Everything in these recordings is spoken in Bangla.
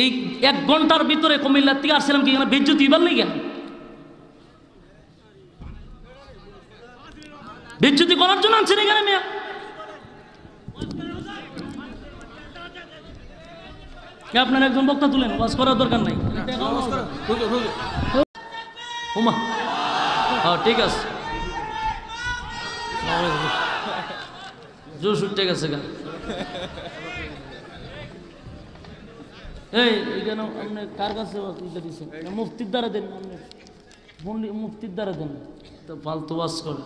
এই এক ঘণ্টার ভিতরে কুমিল্লার থেকে আসছিলাম কি এখানে বেজ্জতি ইবার লেগে। বেজ্জতি করার জন্য আনছেন এখানে মেয়া। আপনার একজন বক্তা তুলেন বাস করার দরকার নাই। হ্যাঁ ঠিক আছে। ঠিক আছে এই কার কাছে দ্বারা আপনি? দ্বারা তো করে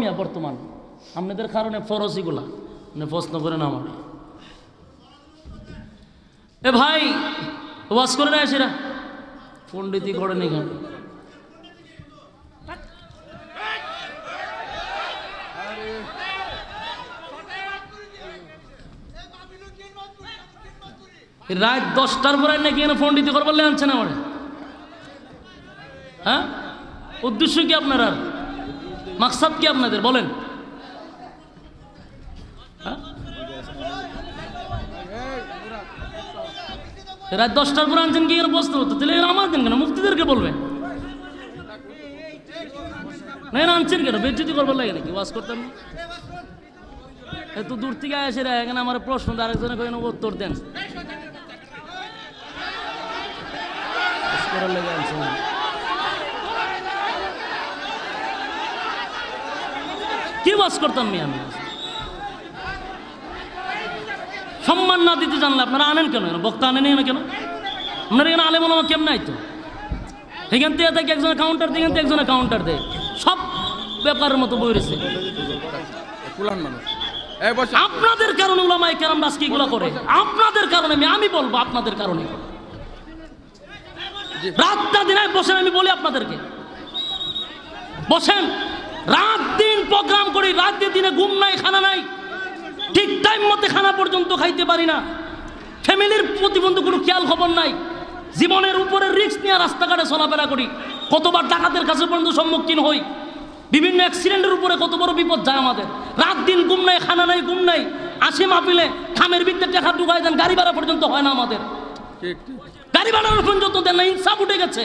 মিয়া বর্তমান। আপনাদের কারণে ফরজ প্রশ্ন করেন আমার। এ ভাই, ওয়াজ করে না সেরা পণ্ডিতই করেন এখানে। রাত দশটার পরে নাকি এখানে পণ্ডিতি করবার লে আনছেন আমার? হ্যাঁ? উদ্দেশ্য কি আপনার আর? মাকসাদ কি আপনাদের? বলেন। হ্যাঁ? রাত দশটার পরে আনছেন কি এর প্রশ্ন হতো তাহলে এরা আমার দেন কেন? মুক্তিদেরকে বলবে না আনছেন কেন? বেজ্জতি করবার লাগে নাকি? ওয়াজ করতাম? এত দূর থেকে আসে রা এখানে আমার প্রশ্ন আরেকজনে কেন উত্তর দেন ওয়াজ করার লাগে কি বাস করতাম মেয়ে? আমি সম্মান না দিতে জানলে আপনারা আনেন কেন? বক্তা আনেন এখানে কেন? আপনারা এখানে আলেম আলমা কেমন নাই তো এখান থেকে থেকে একজনে কাউন্টার দিয়ে এখান থেকে একজনে কাউন্টার দেয়। সব ব্যাপারের মতো বই রয়েছে। আপনাদের কারণে ওলামাই কেরাম আজকে এগুলো করে। আপনাদের কারণে আমি আমি বলব আপনাদের কারণে। রাতটা দিনে বসেন, আমি বলি আপনাদেরকে। বসেন। রাত দিন প্রোগ্রাম করি, রাত দিনে ঘুম নাই, খানা নাই। ঠিক টাইম মতে খানা পর্যন্ত খাইতে পারি না। ফ্যামিলির প্রতিবন্ধী কোনো খেয়াল খবর নাই। জীবনের উপরে রিস্ক নিয়ে রাস্তাঘাটে চলাফেরা করি। কতবার ডাকাতের কাছে পর্যন্ত সম্মুখীন হই। বিভিন্ন অ্যাক্সিডেন্টের উপরে কত বড় বিপদ যায় আমাদের। রাত দিন ঘুম নাই, খানা নাই, ঘুম নাই। আসে মাপিলে খামের বিদ্যে টাকা ঢুকায় দেন, গাড়ি ভাড়া পর্যন্ত হয় না আমাদের। গাড়ি ভাড়ার পর্যন্ত দেন না ইনসাফ উঠে গেছে।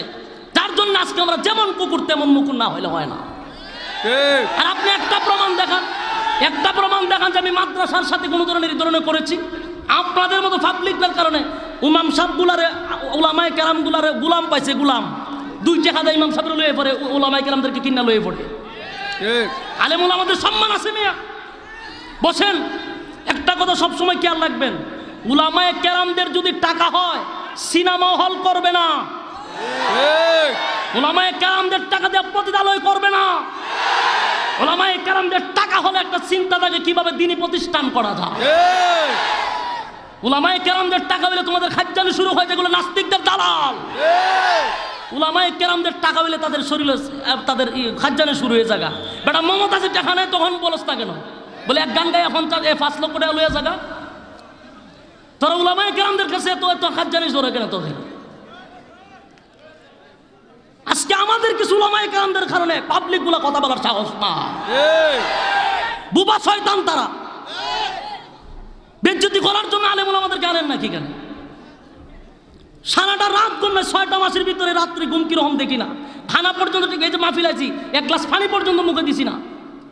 যার জন্য আজকে আমরা যেমন কুকুর তেমন মুকুর না হইলে হয় না। আর আপনি একটা প্রমাণ দেখান একটা প্রমাণ দেখান যে আমি মাদ্রাসার সাথে কোনো ধরনের এই ধরনের করেছি। আপনাদের মতো পাবলিকের কারণে উমাম সাহেবগুলারে ওলামায় কেরামগুলারে গুলাম পাইছে গুলাম। দুই টাকা দেয় ইমাম সাহেবের লয়ে পড়ে ওলামায় কেরামদেরকে কিনা লয়ে পড়ে। আলেমুল আমাদের সম্মান আছে মিয়া। বসেন একটা কথা সবসময় খেয়াল রাখবেন। উলামায়ে কেরামদের যদি টাকা হয় সিনেমা হল করবে না। ঠিক। ওলামায়ে কেরামদের টাকা দিয়ে পতিতালয় করবে না। ওলামায়ে কেরামদের টাকা হলে একটা চিন্তা থাকে কীভাবে দিনী প্রতিষ্ঠান করা যায়? ঠিক। ওলামায়ে কেরামদের টাকা হলে তোমাদের খাদ্যানি শুরু হয় যেগুলো নাস্তিকদের দালাল। ঠিক। ওলামায়ে কেরামদের টাকা হলে তাদের শরীরে তাদের খাদ্যানি শুরু হয়ে জায়গা বেটা মমতা যে টাকা নেই তখন বলস না কেন? বলে এক গান গায়ে এ পাঁচ লক্ষ টাকা লইয়া জায়গা তোরা ওলামায়ে কেরামদের কাছে এত এত খাদ্যানি জোরে কেন তোদের? আজকে আমাদের কিছু ওলামায়ে কেরামদের কারণে পাবলিকগুলা কথা বলার সাহস না বুবা শয়তান তারা। বেজ্জতি করার জন্য আলেমুল আমাদেরকে আনেন নাকি কেন? সারাটা রাত করলে ছয়টা মাসের ভিতরে রাত্রি ঘুম কীরকম দেখি না। খানা পর্যন্ত ঠিক এই যে মাহফিল আছি এক গ্লাস পানি পর্যন্ত মুখে দিছি না।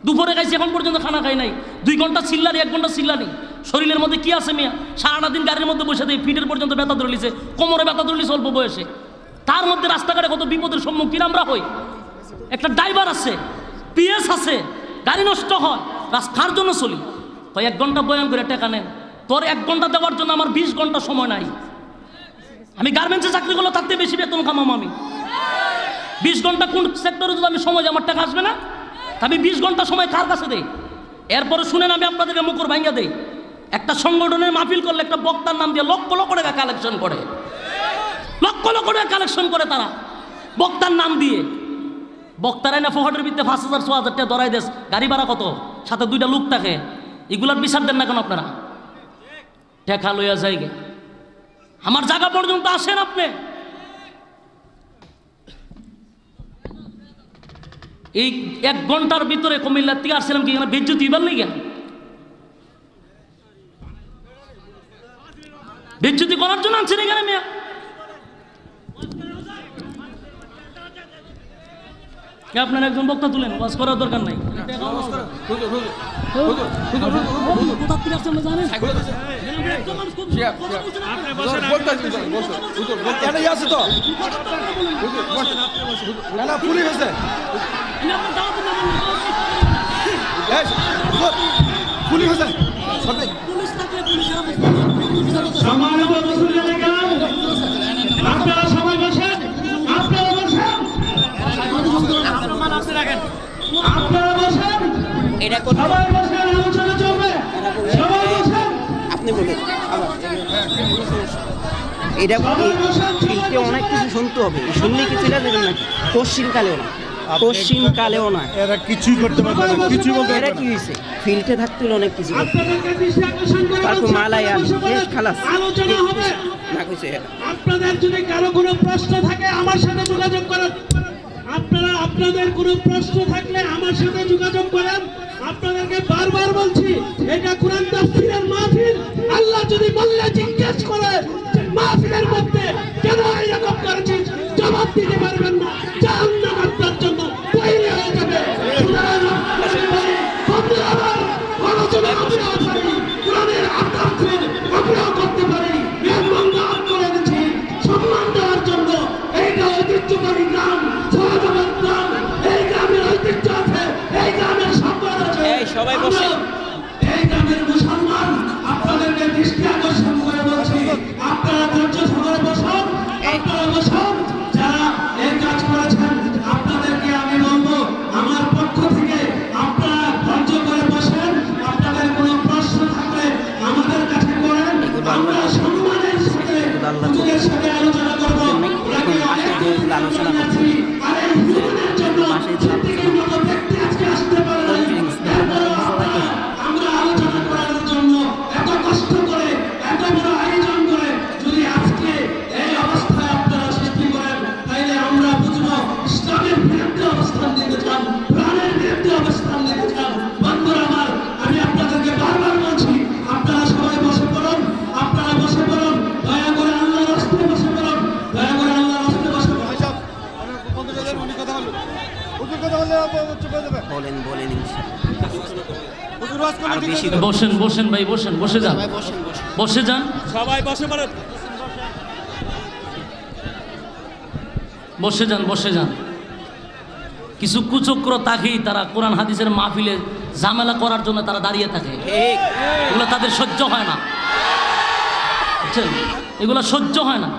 দুপুরে খাইছি এখন পর্যন্ত খানা খাই নাই। দুই ঘণ্টা চিল্লানি এক ঘণ্টা চিল্লানি। শরীরের মধ্যে কি আছে মিয়া? সারাটা দিন গাড়ির মধ্যে বসে দিয়ে ফিটের পর্যন্ত ব্যথা ধরলিছে, কোমরে ব্যথা ধরে লিছে অল্প বয়সে। তার মধ্যে রাস্তাঘাটে কত বিপদের সম্মুখীন আমরা হই। একটা ড্রাইভার আছে, পিএস আছে, গাড়ি নষ্ট হয়, রাস্তার জন্য চলি। তাই এক ঘণ্টা বয়ান করে টাকা নেন। তোর এক ঘণ্টা দেওয়ার জন্য আমার বিশ ঘণ্টা সময় নাই। আমি গার্মেন্টসে চাকরি করলে তার থেকে বেশি বেতন কামাম আমি। বিশ ঘণ্টা কোন সেক্টরে যদি আমি সময় আমার টাকা আসবে না? আমি বিশ ঘণ্টা সময় কার কাছে দেই? এরপরে শুনেন, আমি আপনাদেরকে মুকুর ভাঙ্গা দেই। একটা সংগঠনের মাহফিল করলে একটা বক্তার নাম দিয়ে লক্ষ লক্ষ টাকা কালেকশন করে। লক্ষ লক্ষ টাকা কালেকশন করে তারা। বক্তার নাম দিয়ে। বক্তারাই না ফোহাটের ভিত্তে পাঁচ হাজার, ছ হাজার টাকা ধরাই দেশ। গাড়ি ভাড়া কত? সাথে দুইটা লোক থাকে। এগুলার বিচার দেন না কেন আপনারা? টেকা লইয়া যাইগে। আমার জায়গা পর্যন্ত আসেন আপনি। এই এক ঘণ্টার ভিতরে কুমিল্লার থেকে আসছিলাম কি বেজ্জতি এবার লেগে বিচ্যুতি করার জন্য আনছেন এখানে মেয়া এ আপনার একজন বক্তা তুলেন ওয়াজ করার দরকার নাই কোথা থেকে এটা কোথায় সবাই বসেন আলোচনা চলবে। সবাই বসেন। আপনি বলুন। এটা ফিল্ডে অনেক কিছু শুনতে হবে। শুনলে কি চলে যাবেন নাকি পশ্চিমকালেও না। পশ্চিমকালেও না। এরা কিছুই করতে পারবে না কিছুই বলতে এরা কি হয়েছে? ফিল্ডে থাকতে হলে অনেক কিছু তারপর বলেন। খালাস। আলোচনা হবে। না কইছে আপনাদের যদি কারও কোনো প্রশ্ন থাকে আমার সাথে যোগাযোগ করেন। আপনারা, আপনাদের কোনো প্রশ্ন থাকলে আমার সাথে যোগাযোগ করেন। আপনাদেরকে বারবার বলছি, এটা কোরআন তাফসীরের মাহফিল। আল্লাহ যদি বললে জিজ্ঞেস করে মাহফিলের মধ্যে কেন এরকম করেছিস, জবাব দিতে পারবেন না। জাহান্নাম বলেন বলেন ইনশাআল্লাহ। হুজুর আর বেশি বসেন বসেন ভাই বসেন বসে যান। বসে যান। সবাই বসে পড়েন। বসে যান বসে যান। কিছু কুচক্র তাকেই তারা কোরআন হাদিসের মাহফিলে ঝামেলা করার জন্য তারা দাঁড়িয়ে থাকে। এগুলো তাদের সহ্য হয় না। বুঝছেন? এগুলো সহ্য হয় না।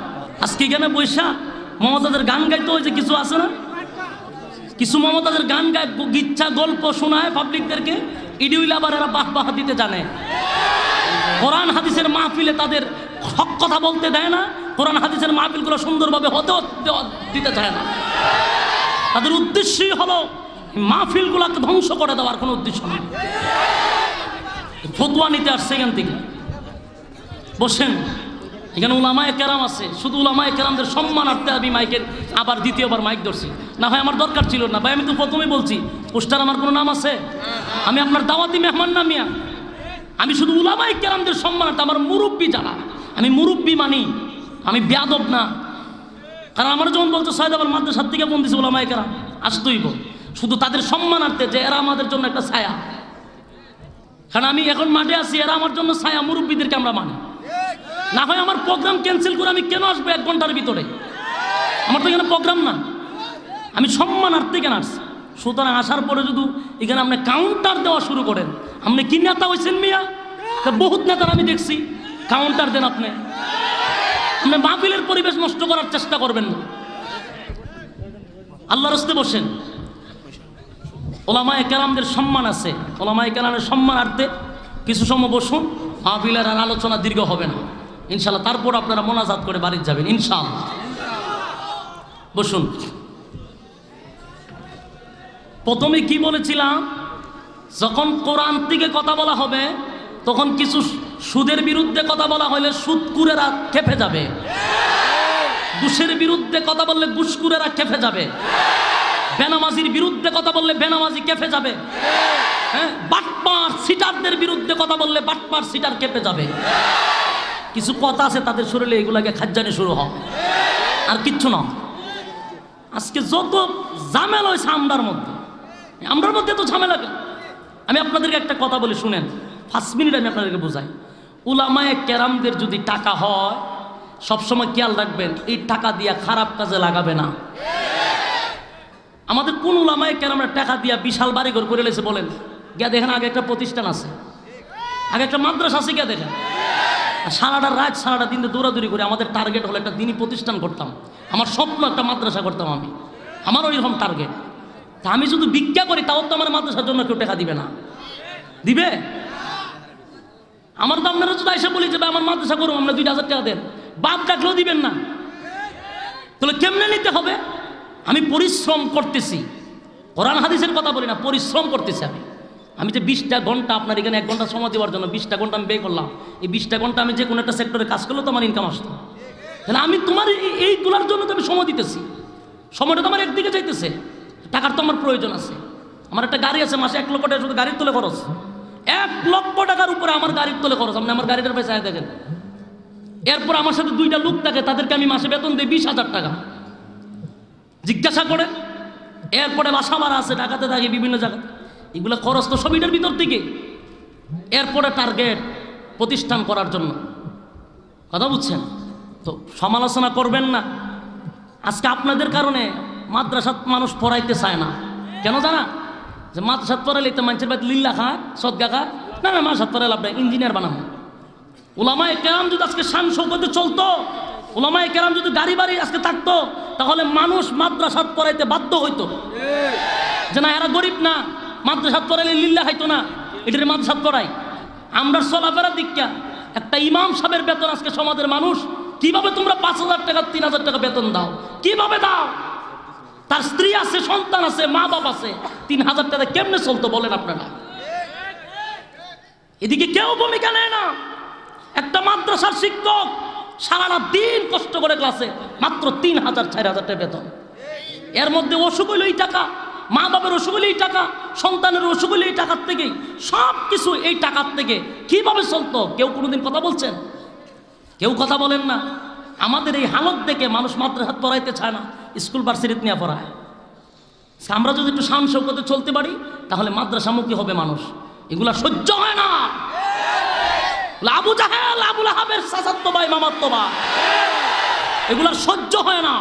আজকে এখানে বৈশা মমতাদের গান গাইতে হয় যে কিছু আছে না? কিছু মমতাদের গান গায় গিচ্ছা গল্প শোনায় পাবলিকদেরকে ইডিউল আবার এরা বাহ বাহ দিতে জানে। কোরআন হাদিসের মাহফিলে তাদের হক কথা বলতে দেয় না, কোরআন হাদিসের মাহফিলগুলো সুন্দরভাবে হতে দিতে চায় না। তাদের উদ্দেশ্যই হলো, মাহফিলগুলোকে ধ্বংস করে দেওয়ার কোনো উদ্দেশ্য নেই। ফতুয়া নিতে আসছে এখান থেকে। বসেন, এখানে উলামায় কেরাম আছে। শুধু উলামায় কেরামদের সম্মানার্থে আমি মাইকের আবার দ্বিতীয়বার মাইক ধরছি। না হয় আমার দরকার ছিল না। ভাই, আমি তো প্রথমেই বলছি, পোস্টার আমার কোনো নাম আছে? আমি আপনার দাওয়াতি মেহমান না মিয়া? আমি শুধু উলামায় কেরামদের সম্মানার্থে আমার মুরব্বী যারা। আমি মুরব্বী মানি, আমি বেয়াদব না। কারণ আমার যখন বলছো, সৈয়দ আবার মাদ্রাসার থেকে ফোন দিছে ওলামায় কেরাম আসতেইব শুধু তাদের সম্মানার্থে যে এরা আমাদের জন্য একটা ছায়া। কারণ আমি এখন মাঠে আছি, এরা আমার জন্য ছায়া, মুরব্বীদেরকে আমরা মানি। না হয় আমার প্রোগ্রাম ক্যান্সেল করে আমি কেন আসব এক ঘণ্টার ভিতরে? আমার তো এখানে প্রোগ্রাম না। আমি সম্মানার্থে কেন আসছি। সুতরাং আসার পরে যদি এখানে আপনি কাউন্টার দেওয়া শুরু করেন, আপনি কি নেতা হয়েছেন মিয়া? বহুত নেতার আমি দেখছি। কাউন্টার দেন আপনি। আপনি মাহফিলের পরিবেশ নষ্ট করার চেষ্টা করবেন না। আল্লাহর হস্তে বসেন। ওলামায় কেরামদের সম্মান আছে। ওলামায় কেরামের সম্মানার্থে কিছু সময় বসুন, মাহফিলের আর আলোচনা দীর্ঘ হবে না। ইনশাল্লাহ তারপর আপনারা মোনাজাত করে বাড়িতে যাবেন, ইনশাআল্লাহ। বসুন। প্রথমে কি বলেছিলাম? যখন কোরআন থেকে কথা বলা হবে, তখন কিছু সুদের বিরুদ্ধে কথা বলা হলে সুদকুরেরা খেপে যাবে। ঘুষের বিরুদ্ধে কথা বললে ঘুষকুরেরা খেপে যাবে। বেনামাজির বিরুদ্ধে কথা বললে বেনামাজি কেঁপে যাবে। হ্যাঁ? বাটপার সিটারদের বিরুদ্ধে কথা বললে বাটপার সিটার কেঁপে যাবে। কিছু কথা আছে তাদের শরীরে, এগুলাকে খাজ্জানি শুরু হয় আর কিচ্ছু না আজকে যত জামেল হয়েছে আমরার মধ্যে আমরার মধ্যে তো ঝামেলা কেন? আমি আপনাদেরকে একটা কথা বলি, শুনেন। ফার্স্ট মিনিট আমি আপনাদেরকে বোঝাই। উলামায় ক্যারামদের যদি টাকা হয়, সবসময় খেয়াল রাখবেন, এই টাকা দিয়া খারাপ কাজে লাগাবে না। আমাদের কোন উলামায় কেরামরা টাকা দিয়া বিশাল বাড়িঘর করে লেছে বলেন? গিয়া দেখেন, আগে একটা প্রতিষ্ঠান আছে। আগে একটা মাদ্রাসা আছে গিয়া দেখেন। সারাটা রাত, সারাটা দিন দৌড়াদৌড়ি করে আমাদের টার্গেট হলো একটা দিনই প্রতিষ্ঠান করতাম। আমার স্বপ্ন একটা মাদ্রাসা করতাম আমি। আমারও এরকম টার্গেট তা আমি শুধু ভিক্ষা করি, তাও তো আমার মাদ্রাসার জন্য কেউ টাকা দিবে না। দিবে? আমার তো আপনারা যদি এসে বলি যে, ভাই, আমার মাদ্রাসা করুন, আমরা দুইটা হাজার টাকা দেন। বাদ ডাকলেও দিবেন না। তাহলে কেমনে নিতে হবে? আমি পরিশ্রম করতেছি। কোরআন হাদিসের কথা বলি না, পরিশ্রম করতেছি আমি। আমি যে বিশটা ঘণ্টা আপনার এখানে এক ঘণ্টা সময় দেওয়ার জন্য বিশটা ঘণ্টা আমি ব্যয় করলাম, এই বিশটা ঘণ্টা আমি যে কোনো একটা সেক্টরে কাজ করলেও তো আমার ইনকাম আসতো। তাহলে আমি তোমার এই- এইগুলোর জন্য তো আমি সময় দিতেছি। সময়টা তো আমার একদিকে যাইতেছে। টাকার তো আমার প্রয়োজন আছে। আমার একটা গাড়ি আছে, মাসে এক লক্ষ টাকা শুধু গাড়ির তোলে খরচ। এক লক্ষ টাকার উপরে আমার গাড়ির তোলে খরচ। আপনি আমার গাড়িটার পয়সা দেখেন। এরপর আমার সাথে দুইটা লোক থাকে, তাদেরকে আমি মাসে বেতন দিই বিশ হাজার টাকা। জিজ্ঞাসা করে, এরপরে বাসা ভাড়া আছে টাকাতে থাকে বিভিন্ন জায়গায় এগুলো খরচ তো সবিটার ভিতর থেকে। এরপরে টার্গেট প্রতিষ্ঠান করার জন্য। কথা বুঝছেন? তো সমালোচনা করবেন না। আজকে আপনাদের কারণে মাদ্রাসাত মানুষ পড়াইতে চায় না। কেন জানা? যে মাদ্রাসাত পড়াইলে তো মানুষের বাড়িতে লিল্লা খায়, সদগা খা না না, মাদ্রাসাত লাভ আপনার ইঞ্জিনিয়ার বানাবো ওলামায় কেরাম যদি আজকে শান সৌকতে চলতো ওলামায় কেরাম যদি গাড়ি বাড়ি আজকে থাকতো, তাহলে মানুষ মাদ্রাসাত পড়াইতে বাধ্য হইতো। যে না, এরা গরিব না, মাদ্রাসাত পড়াইলে লিল্লা খাইতো না, এটার মাদ্রাসাত পড়াই আমরা চলাফেরা দীক্ষা, একটা ইমাম সাহেবের বেতন আজকে সমাজের মানুষ, কীভাবে তোমরা পাঁচ হাজার টাকা, তিন হাজার টাকা বেতন দাও? কীভাবে দাও? তার স্ত্রী আছে, সন্তান আছে, মা বাপ আছে। তিন হাজার টাকা কেমনে চলতো বলেন আপনারা? এদিকে কেউ ভূমিকা নেয় না। একটা মাদ্রাসার শিক্ষক সারাটা দিন কষ্ট করে ক্লাসে, মাত্র তিন হাজার, চার হাজার টাকা বেতন। এর মধ্যে অসুখ হইল এই টাকা, মা বাবার অসুখ হইলে এই টাকা, সন্তানের অসুখ হইলে এই টাকার থেকেই সব কিছু এই টাকার থেকে। কীভাবে চলতো? কেউ কোনোদিন কথা বলছেন? কেউ কথা বলেন না। আমাদের এই হালত দেখে মানুষ মাদ্রাসাত পড়াইতে চায় না। স্কুল ভার্সিটিত নিয়ে পড়ায় আমরা যদি একটু শান শৌকতে চলতে পারি, তাহলে মাদ্রাসামুখী হবে মানুষ। এগুলা সহ্য হয় না। আবু জাহেল, আবুল হাবের সাসাত্তবাই ভাই এগুলা সহ্য হয় না।